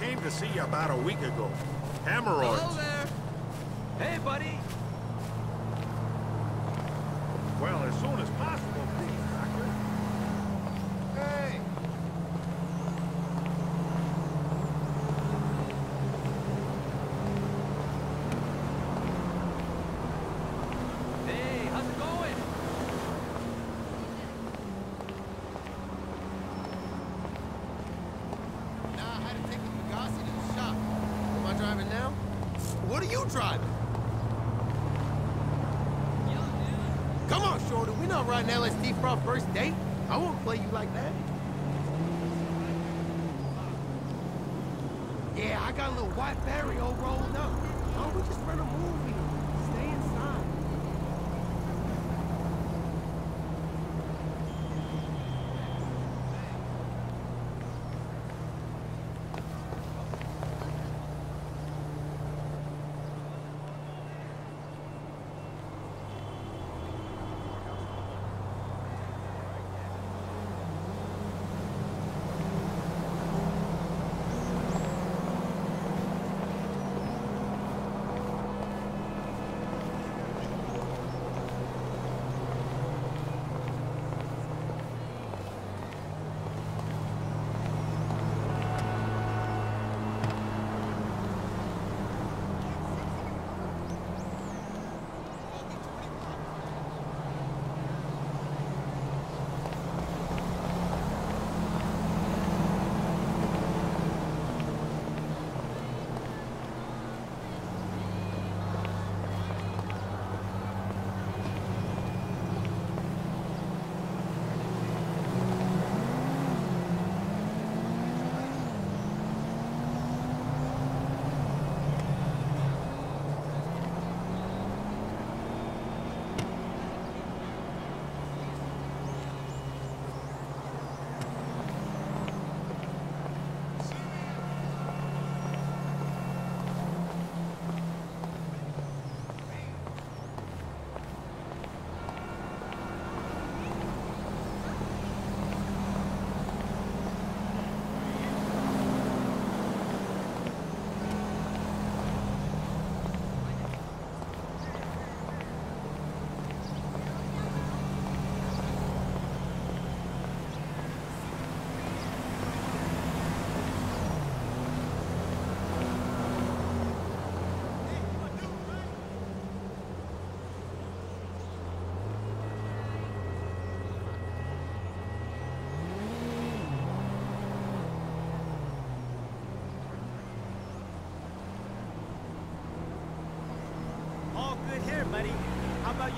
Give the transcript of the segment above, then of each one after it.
Came to see you about a week ago. Hemorrhoids. Hello there. Hey, buddy. Well, as soon as possible, please, Doctor. Hey! Hey, how's it going? Nah, I had to take the Pegasi to the shop. Am I driving now? What are you driving? Come on, Shorty. We not riding LSD for our first date. I won't play you like that. Yeah, I got a little white all rolled up. Oh, we just run a movie.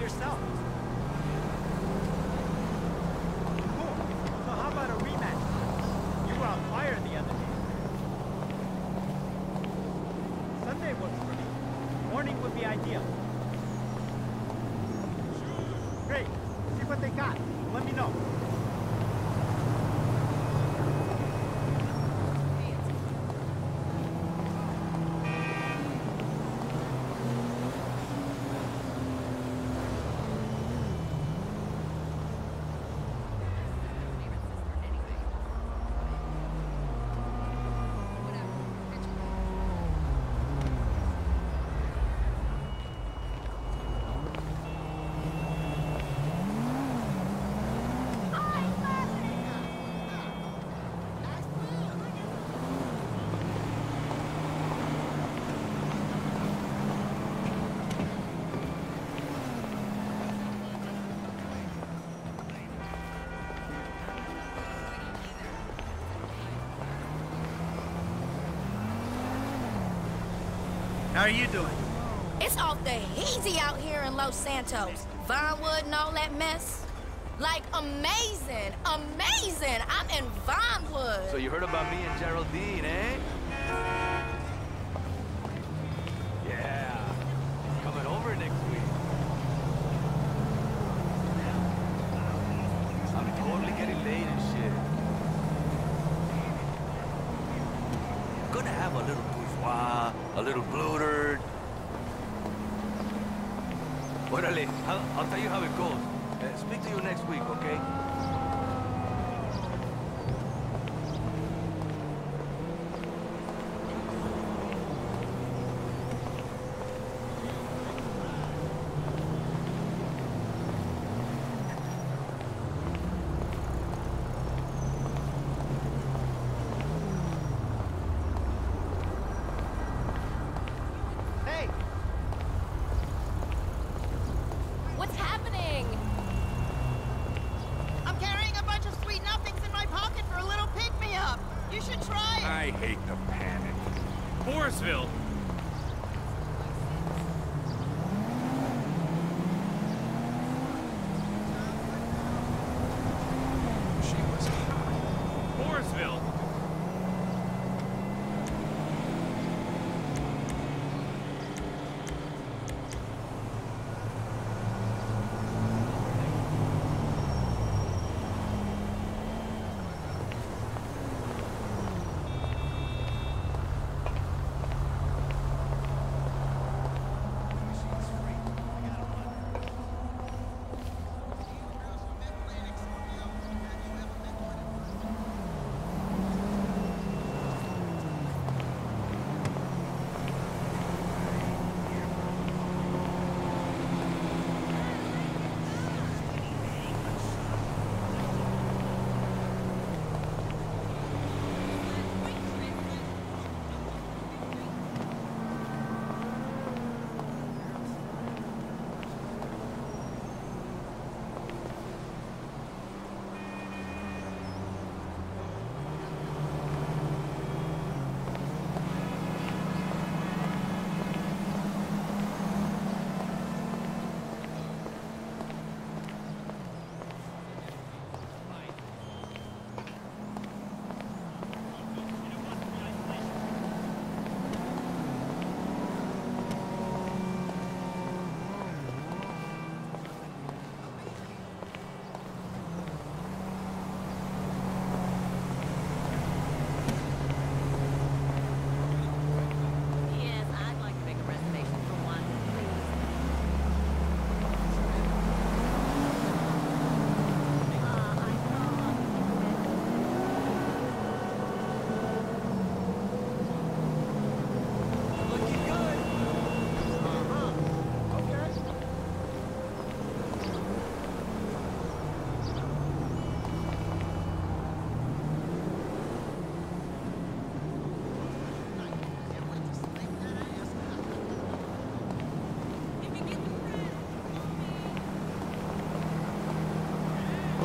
Yourself? Cool. So how about a rematch? You were on fire the other day. Sunday works for me. Morning would be ideal. Great. See what they got. Let me know. How are you doing? It's off the heezy out here in Los Santos. Vinewood and all that mess. Like, amazing, amazing. I'm in Vinewood. So you heard about me and Geraldine, eh? Yeah. Coming over next week. I'm totally getting laid and shit. Gonna have a little bourgeois, a little blootered. Orale, I'll, I'll tell you how it goes. Uh, speak to you next week, okay?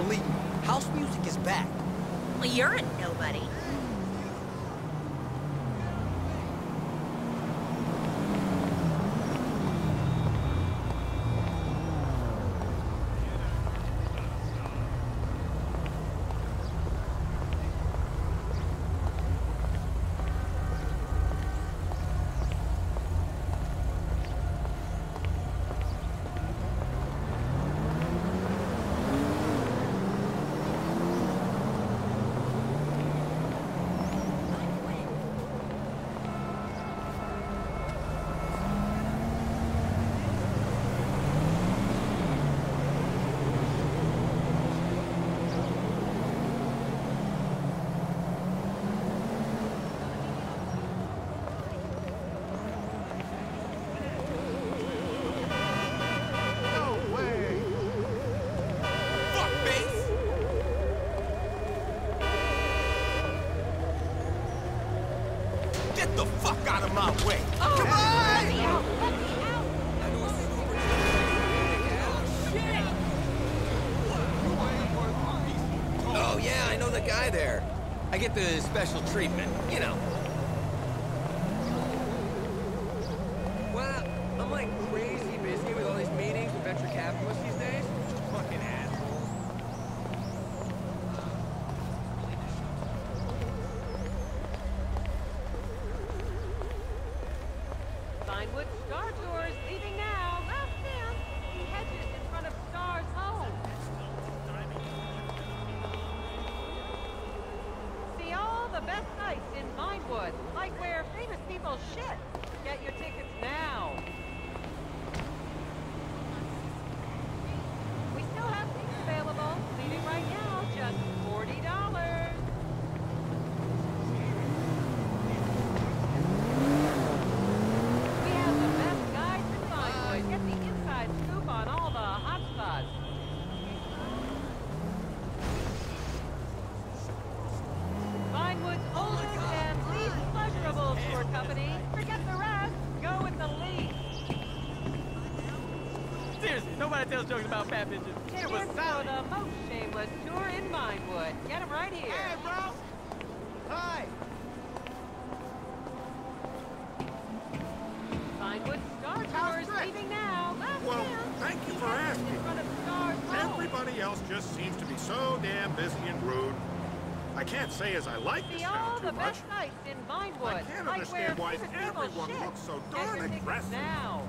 Believe me, house music is back. Well, you're a nobody. fuck out of my way. Oh, Come on! Let me out! Oh, oh, yeah, I know the guy there. I get the special treatment, you know. Westwood, like where famous people shit. Get your tickets now. that tells jokes about fat bitches. It, it was solid. the most shameless tour in Vinewood. Get him right here. Hey, bro! Hi! Vinewood Star Tour is leaving now. Last well, thank you for asking. Everybody else just seems to be so damn busy and rude. I can't say as I like See this town too much. I can't understand why everyone looks so darn aggressive. Now.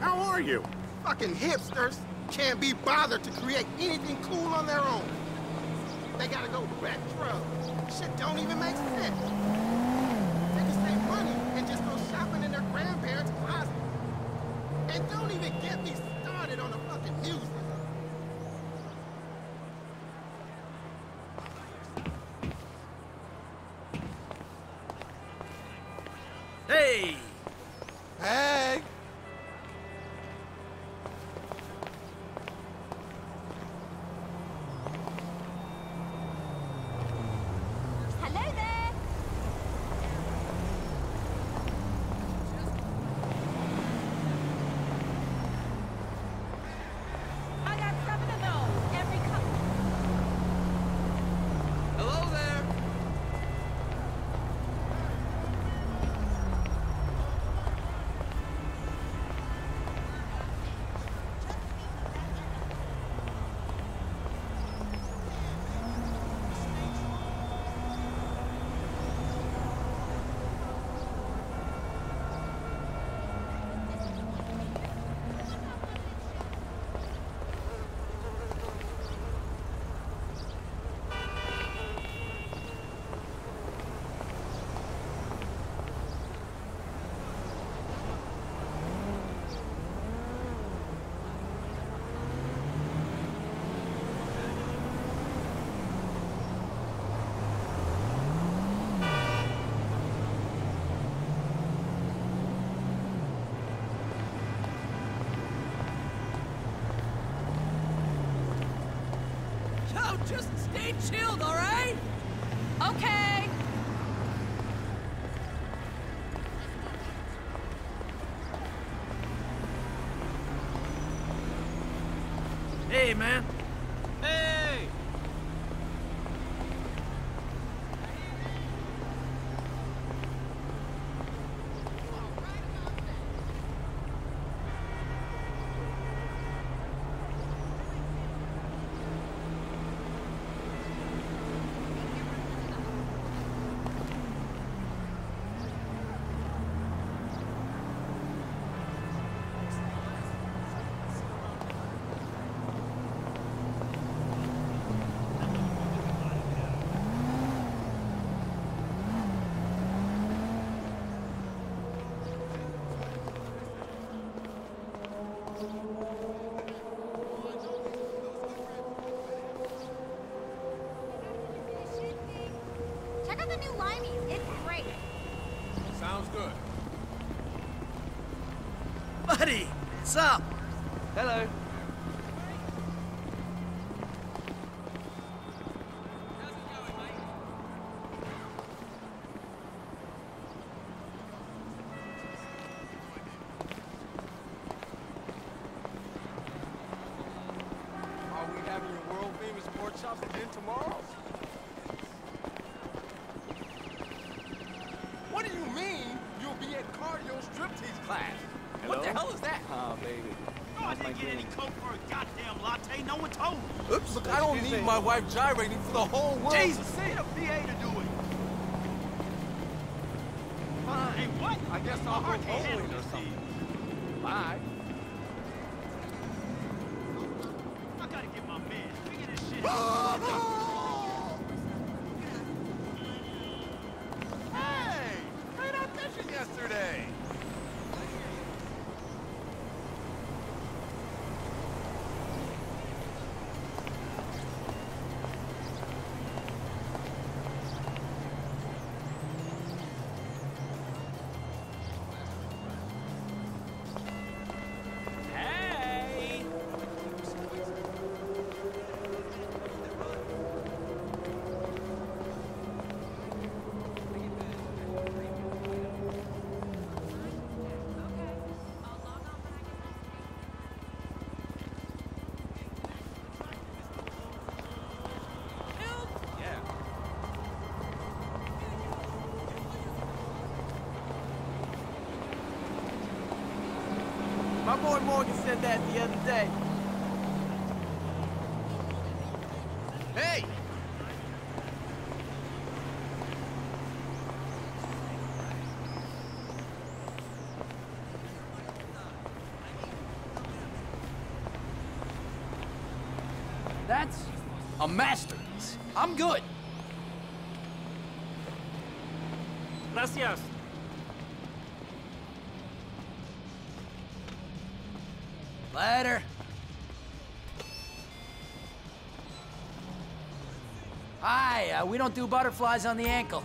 How are you? Fucking hipsters can't be bothered to create anything cool on their own. They gotta go retro. Shit don't even make sense. They can save money and just go shopping in their grandparents' closet. And don't even get me started on the fucking music. Hey! Hey! Chilled, all right? Okay. Hey, man. Hey! Check out the new Limeys. It's great. Sounds good. Buddy, what's up? Hello. Are we having your world famous pork chops again tomorrow? I don't need my wife gyrating for the whole world Jesus, get a PA to do it. Hey, what? I guess I'll go heart can't handle bowling or something. Bye. Boy Morgan said that the other day. Hey! That's a masterpiece. I'm good. Gracias. We don't do butterflies on the ankle.